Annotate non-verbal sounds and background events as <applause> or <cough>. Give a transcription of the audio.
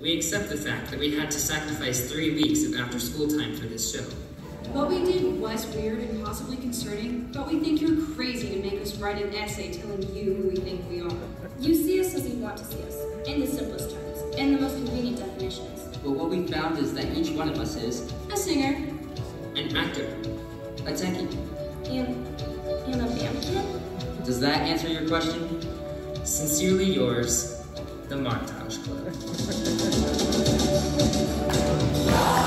We accept the fact that we had to sacrifice three weeks of after school time for this show. What we did was weird and possibly concerning, but we think you're crazy to make us write an essay telling you who we think we are. You see us as you want to see us, in the simplest terms, in the most convenient definitions. But what we found is that each one of us is A singer, An actor. a techie. And, and a band? Does that answer your question? Sincerely yours, the Montage Club. <laughs>